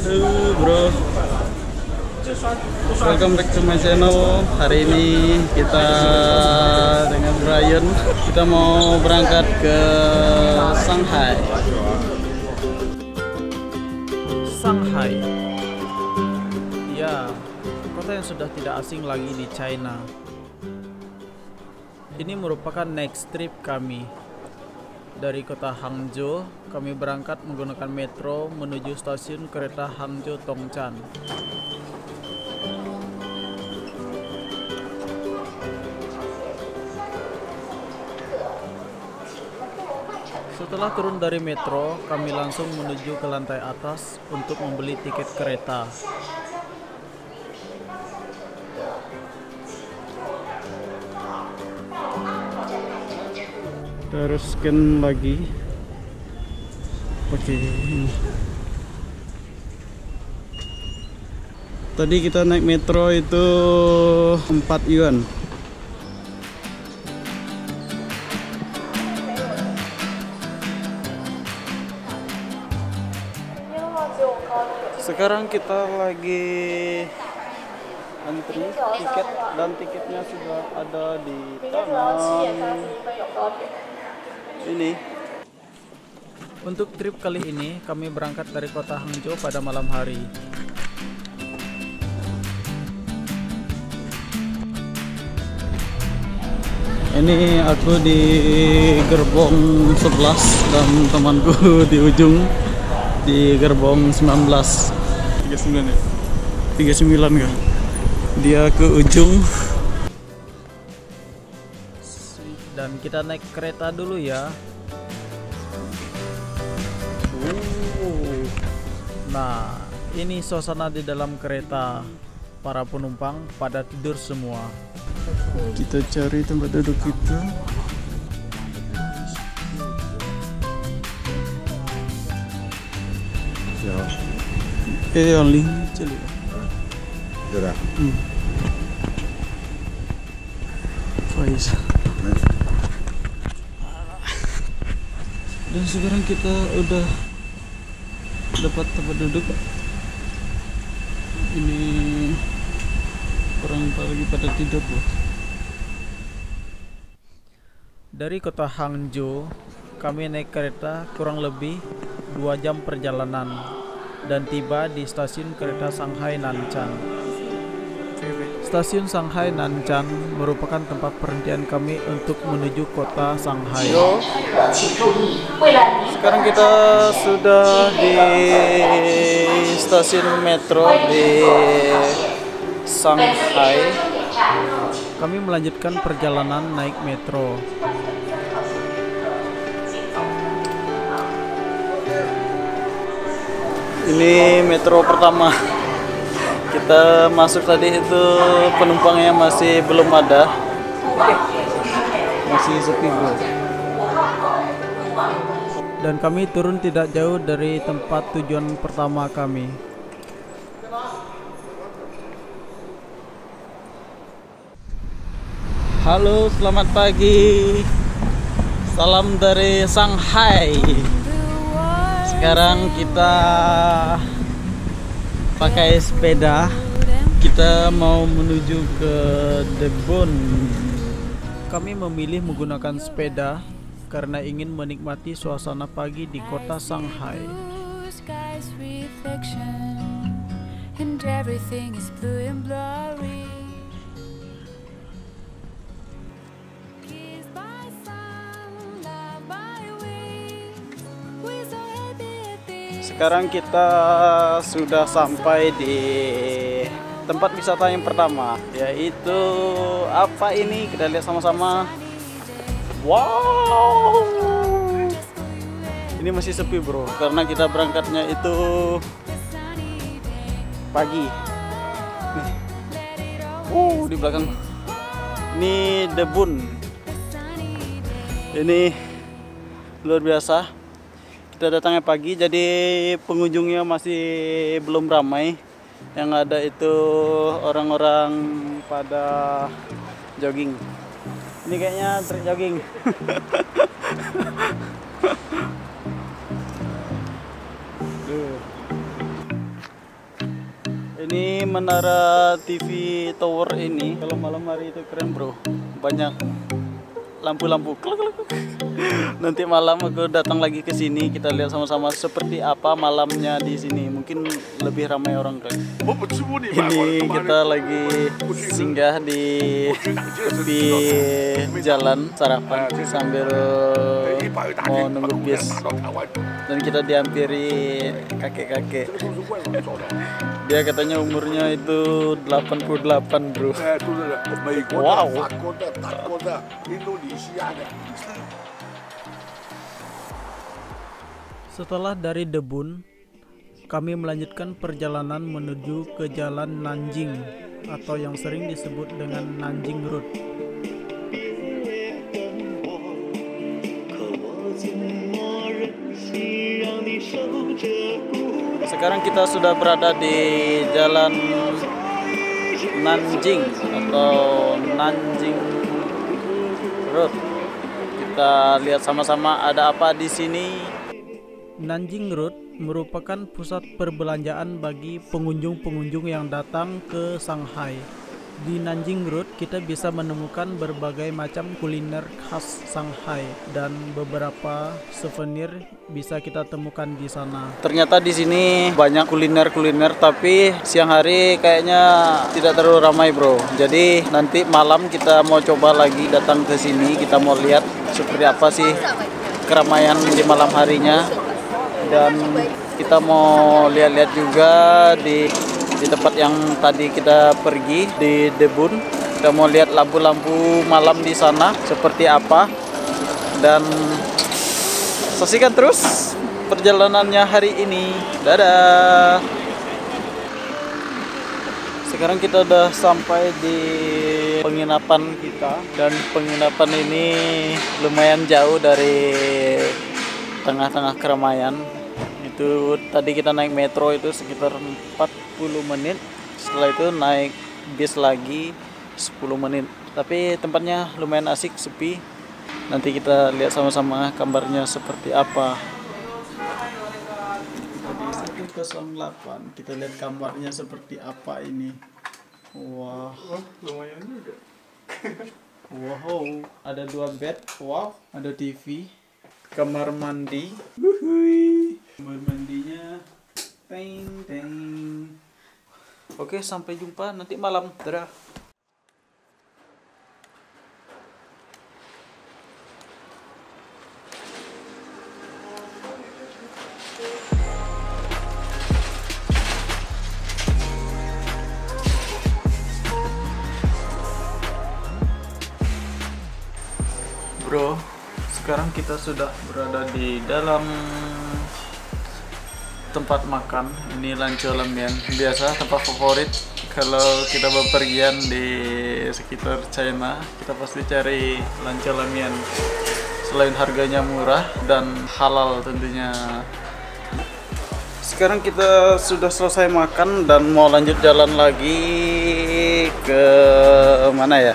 Halo bro. Welcome back to my channel. Hari ini kita dengan Brian Kita mau berangkat ke Shanghai. Shanghai. Ya, kota yang sudah tidak asing lagi di China. Ini merupakan next trip kami dari kota Hangzhou, kami berangkat menggunakan metro menuju stasiun kereta Hangzhou Tongchan. Setelah turun dari metro, kami langsung menuju ke lantai atas untuk membeli tiket kereta. Kita harus scan lagi. Oke tadi kita naik metro itu 4 yuan. Sekarang kita lagi antri tiket dan tiketnya sudah ada di tangan ini. Untuk trip kali ini kami berangkat dari kota Hangzhou pada malam hari. Ini aku di gerbong 11 dan temanku di ujung di gerbong 19 39 ya? 39 kan dia ke ujung dan kita naik kereta dulu ya. Uh. nah ini suasana di dalam kereta para penumpang pada tidur semua. Kita cari tempat duduk kita. Ya, eh only. Cili hmm. Faiz dan sekarang kita udah dapat tempat duduk. Ini orang lagi pada tidur loh dari kota Hangzhou kami naik kereta kurang lebih dua jam perjalanan dan tiba di stasiun kereta Shanghai Nanchang Stasiun Shanghai Nanchang merupakan tempat perhentian kami untuk menuju kota Shanghai. Sekarang kita sudah di stasiun metro di Shanghai. Kami melanjutkan perjalanan naik metro. Ini metro pertama kita masuk tadi itu penumpangnya masih belum ada. Masih sepi bro dan kami turun tidak jauh dari tempat tujuan pertama kami. Halo selamat pagi. Salam dari Shanghai. Sekarang kita pakai sepeda kita mau menuju ke Debon kami memilih menggunakan sepeda karena ingin menikmati suasana pagi di kota Shanghai sekarang kita sudah sampai di tempat wisata yang pertama yaitu apa ini? Kita lihat sama-sama. Wow! Ini masih sepi bro karena kita berangkatnya itu pagi. Nih uh di belakang. Ini debun. Ini luar biasa kita datangnya pagi jadi pengunjungnya masih belum ramai yang ada itu orang-orang pada jogging ini kayaknya trik jogging. Ini menara TV tower ini kalau malam hari itu keren bro. Banyak lampu-lampu. Nanti malam aku datang lagi ke sini kita lihat sama-sama seperti apa malamnya di sini. Mungkin lebih ramai orang kan. Ini kita lagi singgah di tepi jalan sarapan sambil mau nunggu bis. Dan kita dihampiri kakek-kakek. Dia katanya umurnya itu 88 bro. Wow setelah dari Debun kami melanjutkan perjalanan menuju ke jalan Nanjing atau yang sering disebut dengan Nanjing Road Sekarang kita sudah berada di jalan Nanjing atau Nanjing Road. Kita lihat sama-sama ada apa di sini. Nanjing Road merupakan pusat perbelanjaan bagi pengunjung-pengunjung yang datang ke Shanghai. Di Nanjing Road kita bisa menemukan berbagai macam kuliner khas Shanghai dan beberapa souvenir bisa kita temukan di sana. Ternyata di sini banyak kuliner-kuliner tapi siang hari kayaknya tidak terlalu ramai, Bro. Jadi nanti malam kita mau coba lagi datang ke sini, kita mau lihat seperti apa sih keramaian di malam harinya dan kita mau lihat-lihat juga di di tempat yang tadi kita pergi di Debun. Kita mau lihat lampu-lampu malam di sana seperti apa. Dan saksikan terus perjalanannya hari ini. Dadah! Sekarang kita udah sampai di penginapan kita. Dan penginapan ini lumayan jauh dari tengah-tengah keramaian itu tadi kita naik metro itu sekitar 40 menit. Setelah itu naik bis lagi 10 menit. Tapi tempatnya lumayan asik sepi. Nanti kita lihat sama-sama gambarnya seperti apa. Tadi 108 kita lihat kamarnya seperti apa ini. Wah. Wow. lumayan juga. Wow ada dua bed wow ada TV kamar mandi. Wuhui. Kamar mandinya teng teng. Oke sampai jumpa nanti malam. Dadah. Bro sekarang kita sudah berada di dalam tempat makan. Ini Lanco biasa tempat favorit. Kalau kita bepergian di sekitar China kita pasti cari Lanco selain harganya murah dan halal tentunya. Sekarang kita sudah selesai makan dan mau lanjut jalan lagi ke mana ya?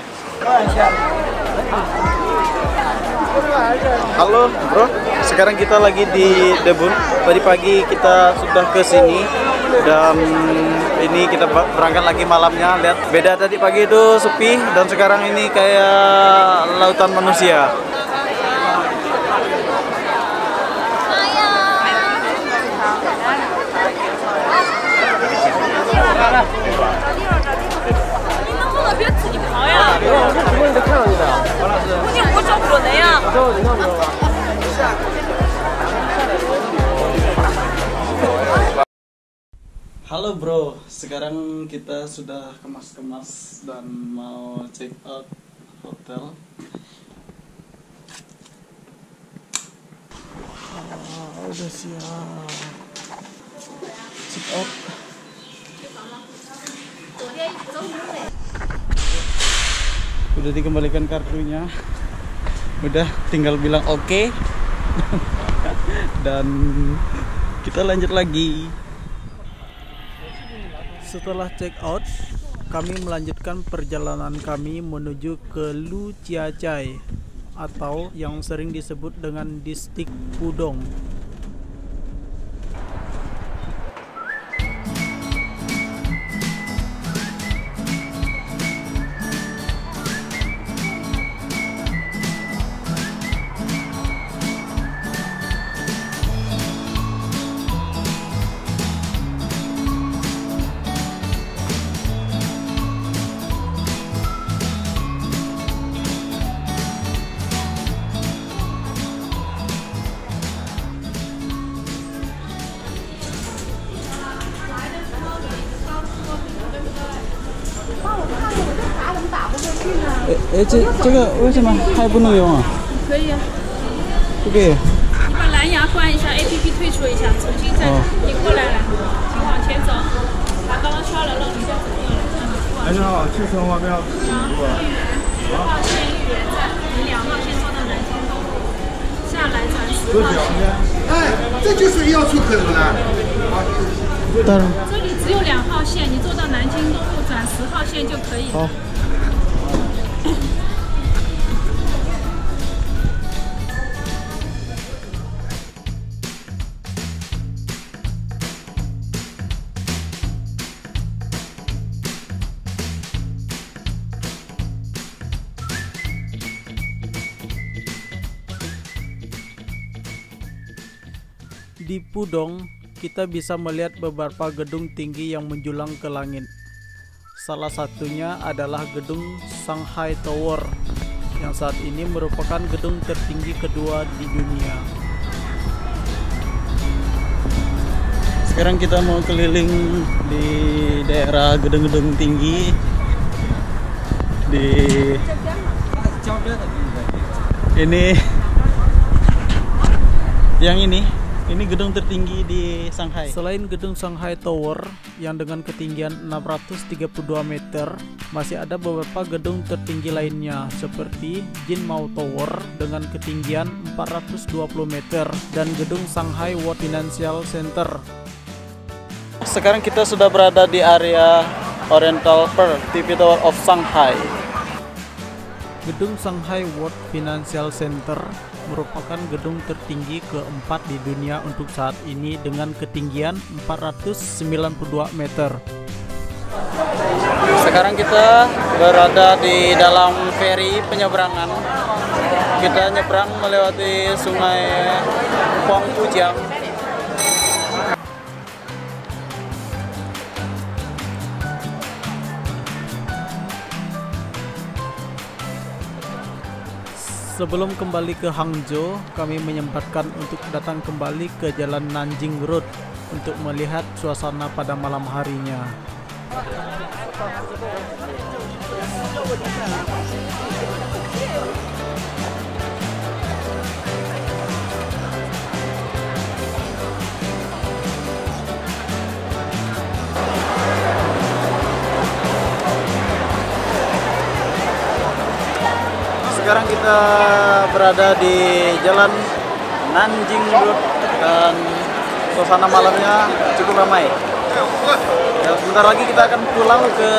Halo bro, sekarang kita lagi di Debun. Tadi pagi kita sudah ke sini dan ini kita berangkat lagi malamnya. Lihat beda tadi pagi itu sepi dan sekarang ini kayak lautan manusia. Halo bro, sekarang kita sudah kemas-kemas dan mau check out hotel. Ah, udah siap. Check out. Udah dikembalikan kartunya. Udah tinggal bilang oke. Okay. dan kita lanjut lagi. Setelah check out, kami melanjutkan perjalanan kami menuju ke Lu atau yang sering disebut dengan distrik Pudong. 哎哎，这这个为什么还不能用啊？可以啊，不可以。你把蓝牙关一下，APP 退出一下，重新再哦你过来了，请往前走。把刚刚刷了，让你再走过来。哎，你好，汽车方面要十号线豫园站，你两号线坐到南京东路，下来转十号线。哎，这就是要出口的了。当然。这里只有两号线，你坐到南京东路转十号线就可以了。好。Di Pudong, kita bisa melihat beberapa gedung tinggi yang menjulang ke langit. Salah satunya adalah gedung Shanghai Tower yang saat ini merupakan gedung tertinggi kedua di dunia. Sekarang kita mau keliling di daerah gedung-gedung tinggi di ini yang ini ini gedung tertinggi di Shanghai. Selain gedung Shanghai Tower yang dengan ketinggian 632 meter, masih ada beberapa gedung tertinggi lainnya seperti Jinmao Tower dengan ketinggian 420 meter dan gedung Shanghai World Financial Center. Sekarang kita sudah berada di area Oriental Pearl TV Tower of Shanghai. Gedung Shanghai World Financial Center merupakan gedung tertinggi keempat di dunia untuk saat ini dengan ketinggian 492 meter. Sekarang kita berada di dalam feri penyeberangan. Kita nyebrang melewati sungai Huangpujang. Sebelum kembali ke Hangzhou, kami menyempatkan untuk datang kembali ke Jalan Nanjing Road untuk melihat suasana pada malam harinya. Sekarang kita berada di Jalan Nanjing Road dan suasana malamnya cukup ramai. Ya, sebentar lagi kita akan pulang ke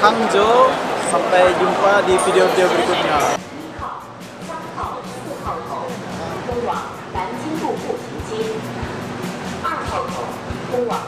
Hangzhou. Sampai jumpa di video-video berikutnya. 通